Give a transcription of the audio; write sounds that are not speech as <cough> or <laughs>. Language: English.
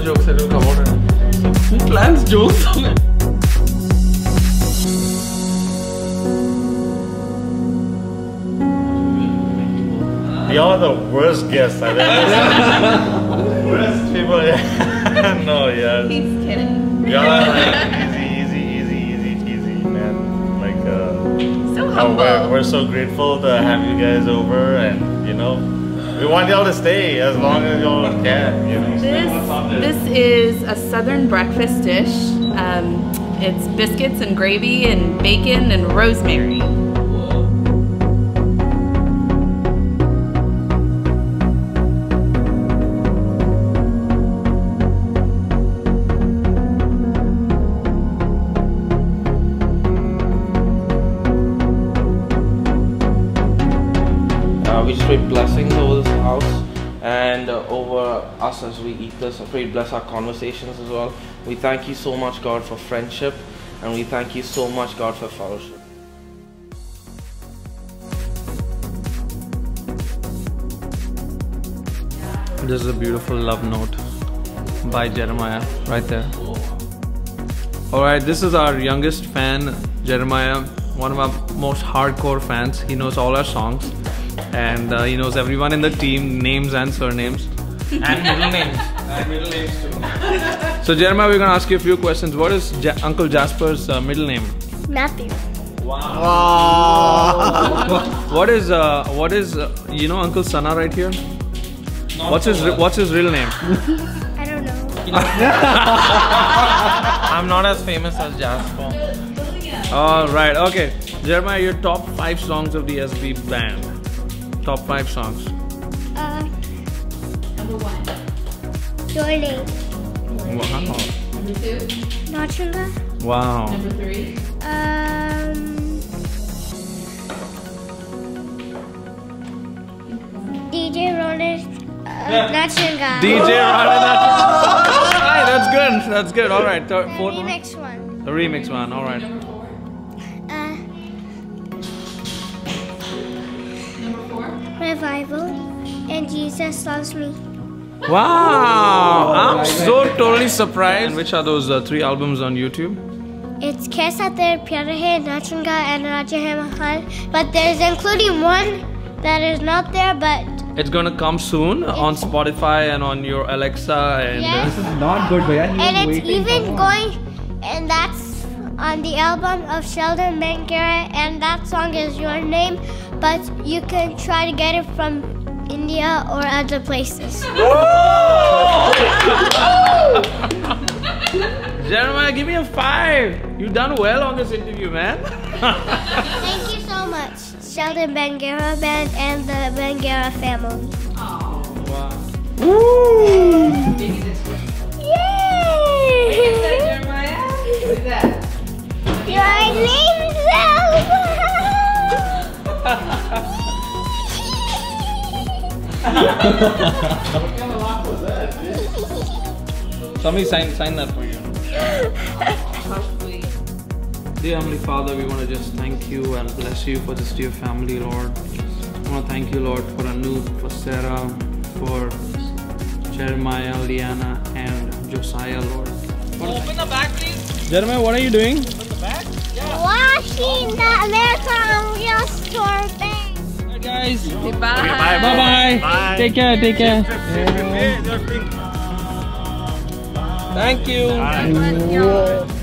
jokes that will come out. Who plans jokes on it? Y'all are the worst guests I've ever Worst people. <laughs> no, yeah. He's kidding. Y'all are like <laughs> easy, easy, easy, easy, easy, man. Like, uh, So oh, we're, we're so grateful to have you guys over, and you know, we want y'all to stay as long as y'all can. You know. This this is a southern breakfast dish. Um, it's biscuits and gravy and bacon and rosemary. Uh, we just pray blessings over this house and uh, over us as we eat this. I pray bless our conversations as well. We thank you so much, God, for friendship, and we thank you so much, God, for fellowship. This is a beautiful love note by Jeremiah right there. Alright, this is our youngest fan, Jeremiah, one of our most hardcore fans. He knows all our songs and uh, he knows everyone in the team, names and surnames. And middle names. And middle names too. so, Jeremiah, we're gonna ask you a few questions. What is ja- Uncle Jasper's uh, middle name? Matthew. Wow. <laughs> What is uh, what is uh, you know Uncle Sana right here? What's his what's his real name? <laughs> I don't know. I'm not as famous as Jasper. All right, okay. Jeremiah, your top five songs of the SB band. Top five songs. Uh, Number one. your name. Wow. Number two. Nachunga. Wow. Number three. Um. DJ Ronald. Uh, Nachunga. DJ Rana. Hi, that's good. That's good. All right. Third, The fourth one. remix one. The remix one. All right. And Jesus loves me. Wow. I'm so totally surprised. And which are those uh, three albums on YouTube? It's Kaisa Ter Pyara Hai, Nachunga, and Raja Hai Mahal. But there's including one that is not there, but It's gonna come soon on Spotify and on your Alexa and. this is <laughs> Not good, Bhaiya. He And it's even going, and that's on the album of Sheldon Bangera, and that song is Your Name, but you can try to get it from India or other places. <laughs> Jeremiah, give me a five. You done well on this interview, man. Thank you so much, Sheldon Bangera Band and the Bangera family. Maybe this one. <laughs> Somebody sign sign that for you. How. Dear Heavenly Father, we want to just thank you and bless you for this dear family, Lord. I want to thank you, Lord, for Anoop, for Sarah, for Jeremiah, Liana, and Josiah, Lord. Open the bag, please. Jeremiah, what are you doing? Open the back? Yeah. Washing the American Real Store bag. Bye, guys. Bye. Bye bye. Bye. Take care. Take care. Thank you. Bye. Let's go.